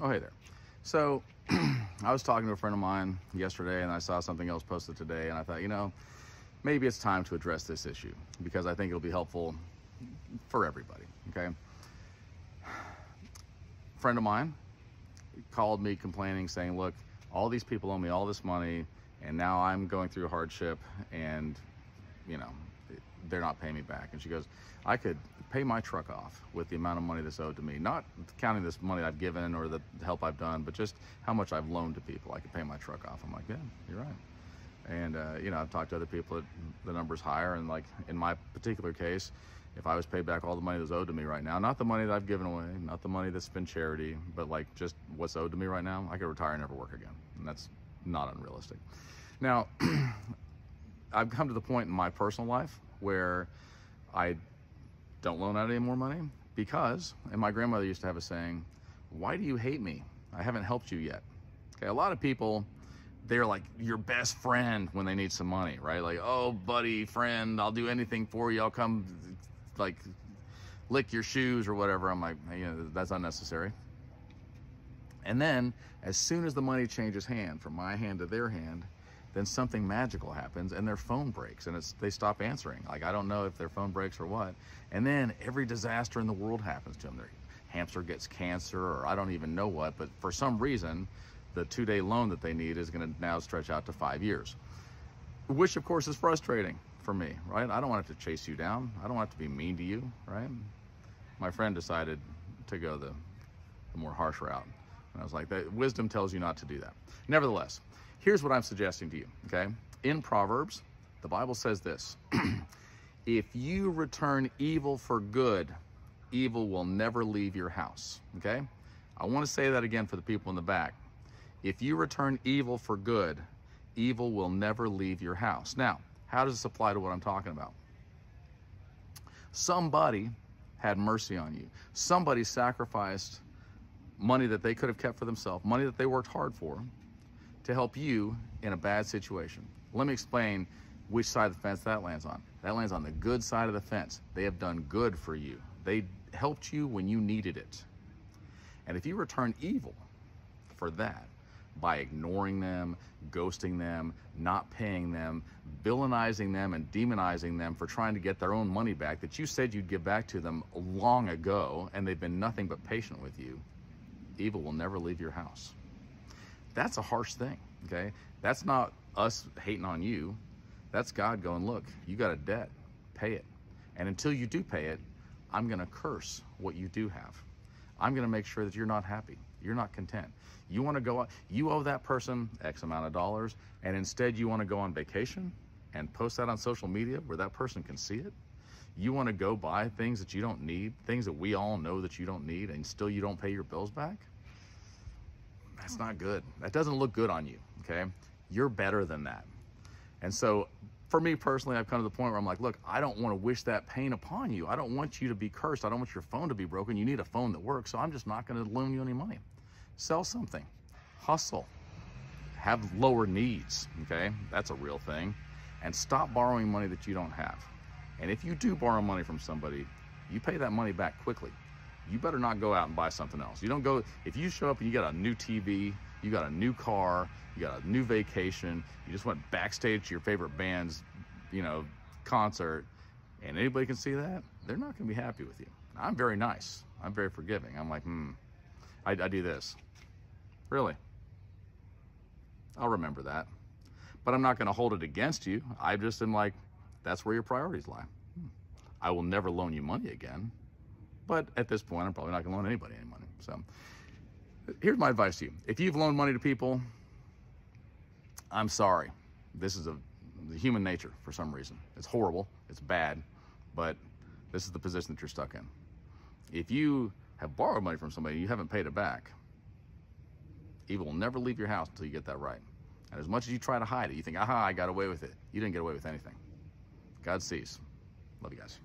Oh, hey there. So, I was talking to a friend of mine yesterday and I saw something else posted today, and I thought, you know, maybe it's time to address this issue because I think it'll be helpful for everybody. Okay. Friend of mine called me complaining, saying, Look, all these people owe me all this money, and now I'm going through hardship, and, you know, they're not paying me back. And she goes, I could pay my truck off with the amount of money that's owed to me, not counting this money I've given or the help I've done, but just how much I've loaned to people. I could pay my truck off. I'm like, yeah, you're right. And, uh, you know, I've talked to other people that the number's higher. And like in my particular case, if I was paid back all the money that's owed to me right now, not the money that I've given away, not the money that's been charity, but like just what's owed to me right now, I could retire and never work again. And that's not unrealistic. Now, I've come to the point in my personal life where I don't loan out any more money because, and my grandmother used to have a saying, why do you hate me? I haven't helped you yet. Okay, a lot of people, they're like your best friend when they need some money, right? Like, oh, buddy, friend, I'll do anything for you. I'll come, like, lick your shoes or whatever. I'm like, you know, that's unnecessary. And then, as soon as the money changes hand from my hand to their hand, then something magical happens and their phone breaks and it's they stop answering. Like I don't know if their phone breaks or what. And then every disaster in the world happens to them. Their hamster gets cancer or I don't even know what, but for some reason the two-day loan that they need is going to now stretch out to 5 years. Which of course is frustrating for me, right? I don't want it to chase you down. I don't want it to be mean to you, right? My friend decided to go the, the more harsh route. And I was like, that wisdom tells you not to do that. Nevertheless, Here's what I'm suggesting to you, okay? In Proverbs, the Bible says this If you return evil for good, evil will never leave your house, okay? I want to say that again for the people in the back. If you return evil for good, evil will never leave your house. Now, how does this apply to what I'm talking about? Somebody had mercy on you. Somebody sacrificed money that they could have kept for themselves, money that they worked hard for, to help you in a bad situation. Let me explain which side of the fence that lands on. That lands on the good side of the fence. They have done good for you. They helped you when you needed it. And if you return evil for that, by ignoring them, ghosting them, not paying them, villainizing them, and demonizing them for trying to get their own money back that you said you'd give back to them long ago, and they've been nothing but patient with you, evil will never leave your house. That's a harsh thing, okay? That's not us hating on you. That's God going, look, you got a debt, pay it. And until you do pay it, I'm going to curse what you do have. I'm going to make sure that you're not happy. You're not content. You want to go, out, you owe that person X amount of dollars, and instead you want to go on vacation and post that on social media where that person can see it. You want to go buy things that you don't need, things that we all know that you don't need, and still you don't pay your bills back? That's not good. That doesn't look good on you, okay? You're better than that. And so for me personally, I've come to the point where I'm like, look, I don't want to wish that pain upon you. I don't want you to be cursed. I don't want your phone to be broken. You need a phone that works. So I'm just not going to loan you any money. Sell something, hustle, have lower needs. Okay. That's a real thing. And stop borrowing money that you don't have. And if you do borrow money from somebody, you pay that money back quickly you better not go out and buy something else. You don't go, if you show up and you got a new TV, you got a new car, you got a new vacation, you just went backstage to your favorite band's, you know, concert, and anybody can see that, they're not going to be happy with you. I'm very nice. I'm very forgiving. I'm like, hmm, I, I do this. Really? I'll remember that. But I'm not going to hold it against you. I just am like, that's where your priorities lie. Hmm. I will never loan you money again. But at this point, I'm probably not going to loan anybody any money. So here's my advice to you. If you've loaned money to people, I'm sorry. This is a human nature for some reason. It's horrible. It's bad. But this is the position that you're stuck in. If you have borrowed money from somebody and you haven't paid it back, evil will never leave your house until you get that right. And as much as you try to hide it, you think, aha, I got away with it. You didn't get away with anything. God sees. Love you guys.